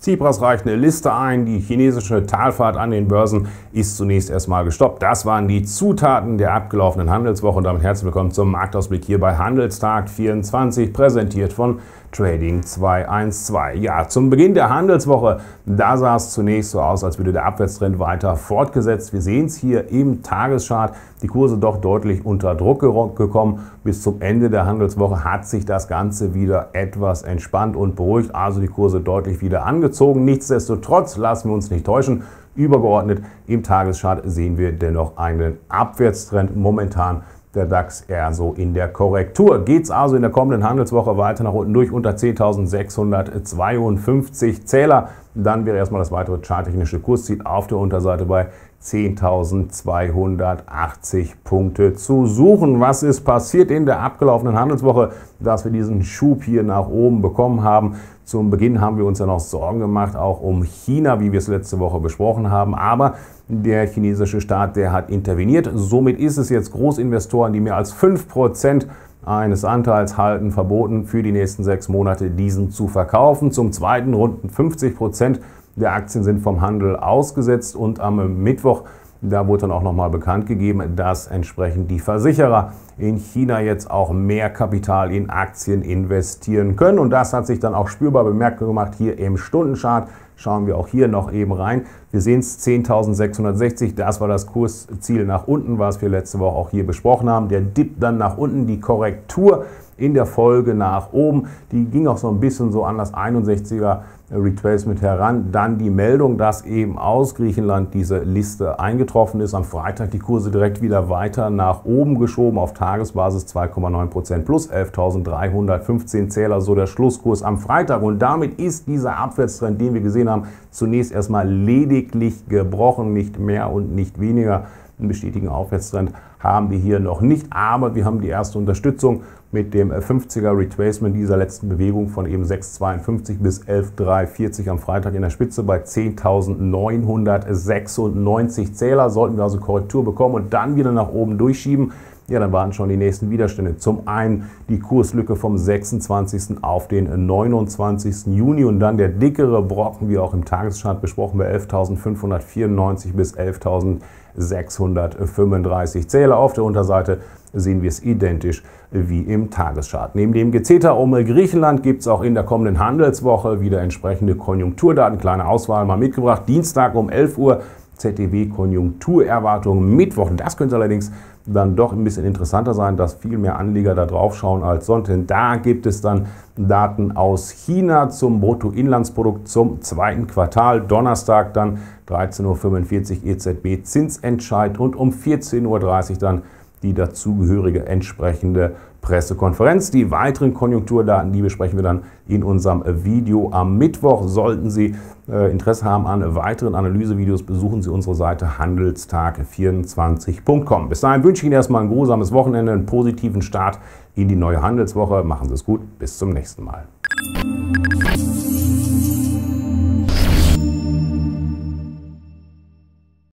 Tsipras reicht eine Liste ein. Die chinesische Talfahrt an den Börsen ist zunächst erstmal gestoppt. Das waren die Zutaten der abgelaufenen Handelswoche. Und damit herzlich willkommen zum Marktausblick hier bei Handelstag 24, präsentiert von Trading 212. Ja, zum Beginn der Handelswoche, da sah es zunächst so aus, als würde der Abwärtstrend weiter fortgesetzt. Wir sehen es hier im Tageschart, die Kurse doch deutlich unter Druck gekommen. Bis zum Ende der Handelswoche hat sich das Ganze wieder etwas entspannt und beruhigt, also die Kurse deutlich wieder angezogen. Nichtsdestotrotz lassen wir uns nicht täuschen. Übergeordnet im Tageschart sehen wir dennoch einen Abwärtstrend momentan der DAX eher so in der Korrektur. Geht es also in der kommenden Handelswoche weiter nach unten durch unter 10.652 Zähler. Dann wäre erstmal das weitere charttechnische Kursziel auf der Unterseite bei 10.280 Punkte zu suchen. Was ist passiert in der abgelaufenen Handelswoche, dass wir diesen Schub hier nach oben bekommen haben? Zum Beginn haben wir uns ja noch Sorgen gemacht, auch um China, wie wir es letzte Woche besprochen haben. Aber der chinesische Staat, der hat interveniert. Somit ist es jetzt Großinvestoren, die mehr als 5% eines Anteils halten, verboten, für die nächsten sechs Monate diesen zu verkaufen. Zum Zweiten rund 50 Prozent der Aktien sind vom Handel ausgesetzt und am Mittwoch da wurde dann auch nochmal bekannt gegeben, dass entsprechend die Versicherer in China jetzt auch mehr Kapital in Aktien investieren können. Und das hat sich dann auch spürbar bemerkbar gemacht hier im Stundenchart. Schauen wir auch hier noch eben rein. Wir sehen es 10.660, das war das Kursziel nach unten, was wir letzte Woche auch hier besprochen haben. Der Dip dann nach unten, die Korrektur in der Folge nach oben. Die ging auch so ein bisschen so an das 61er Retracement heran. Dann die Meldung, dass eben aus Griechenland diese Liste eingetroffen ist. Am Freitag die Kurse direkt wieder weiter nach oben geschoben auf Tagesbasis 2,9% plus 11.315 Zähler, so der Schlusskurs am Freitag. Und damit ist dieser Abwärtstrend, den wir gesehen haben, zunächst erstmal lediglich gebrochen, nicht mehr und nicht weniger. Einen bestätigen Aufwärtstrend haben wir hier noch nicht, aber wir haben die erste Unterstützung mit dem 50er Retracement dieser letzten Bewegung von eben 6,52 bis 11,340 am Freitag in der Spitze bei 10.996 Zähler. Sollten wir also Korrektur bekommen und dann wieder nach oben durchschieben, ja, dann waren schon die nächsten Widerstände. Zum einen die Kurslücke vom 26. auf den 29. Juni und dann der dickere Brocken, wie auch im Tageschart besprochen, bei 11.594 bis 11.635 Zähler. Auf der Unterseite sehen wir es identisch wie im Tageschart. Neben dem Gezeter um Griechenland gibt es auch in der kommenden Handelswoche wieder entsprechende Konjunkturdaten. Kleine Auswahl mal mitgebracht. Dienstag um 11 Uhr ZDW-Konjunkturerwartungen Mittwoch. Das könnte allerdings dann doch ein bisschen interessanter sein, dass viel mehr Anleger da drauf schauen als sonst. Denn da gibt es dann Daten aus China zum Bruttoinlandsprodukt zum zweiten Quartal. Donnerstag dann 13.45 Uhr EZB Zinsentscheid und um 14.30 Uhr dann die dazugehörige entsprechende Pressekonferenz. Die weiteren Konjunkturdaten, die besprechen wir dann in unserem Video am Mittwoch. Sollten Sie äh, Interesse haben an weiteren Analysevideos, besuchen Sie unsere Seite handelstag24.com. Bis dahin wünsche ich Ihnen erstmal ein grusames Wochenende, einen positiven Start in die neue Handelswoche. Machen Sie es gut, bis zum nächsten Mal.